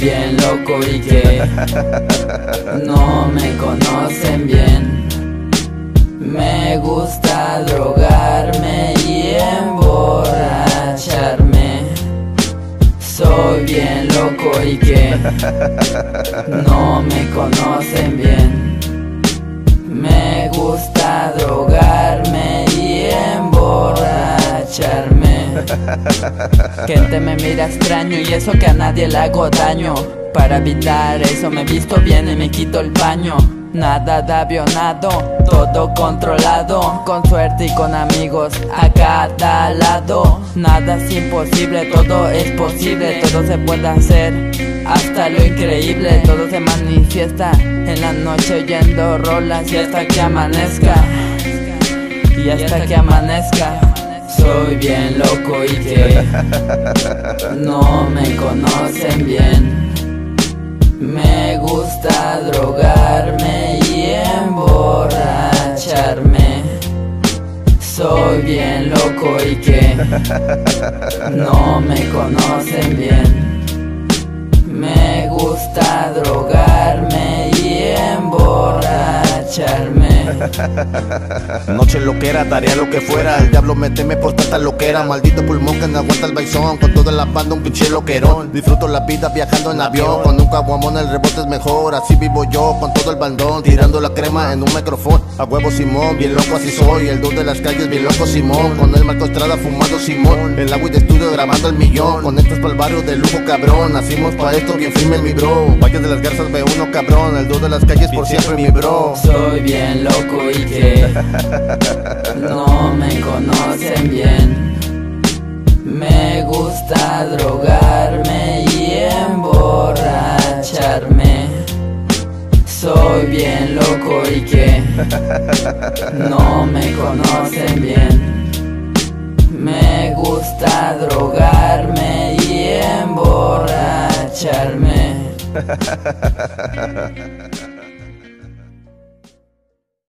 bien loco y que no me conocen bien. Me gusta drogarme y emborracharme. Soy bien loco y que no me conocen bien. Gente me mira extraño y eso que a nadie le hago daño. Para evitar eso me visto bien y me quito el baño. Nada de avionado, todo controlado, con suerte y con amigos a cada lado. Nada es imposible, todo es posible, todo se puede hacer, hasta lo increíble, todo se manifiesta en la noche oyendo rolas y hasta que amanezca, y hasta que amanezca. Soy bien loco y que no me conocen bien. Me gusta drogarme y emborracharme. Soy bien loco y que no me conocen bien. Me gusta drogarme Noche loquera, daría lo que fuera. El diablo me teme por tanta loquera. Maldito pulmón que no aguanta el baizón. Con toda la banda, un pinche loquerón. Disfruto la vida viajando en avión. Con un caguamón el rebote es mejor. Así vivo yo, con todo el bandón. Tirando la crema en un micrófono. A huevo Simón, bien loco así soy. El dos de las calles, bien loco Simón. Con el Marco Estrada fumando Simón. El agua y de estudio grabando el millón. Conectas para el barrio de lujo, cabrón. Nacimos pa' esto, bien firme mi bro. Valle de las garzas, ve uno, cabrón. El dos de las calles por siempre, mi bro. Soy bien loco y que no me conocen bien. Me gusta drogarme y emborracharme. Soy bien loco y que no me conocen bien. Me gusta drogarme y emborracharme.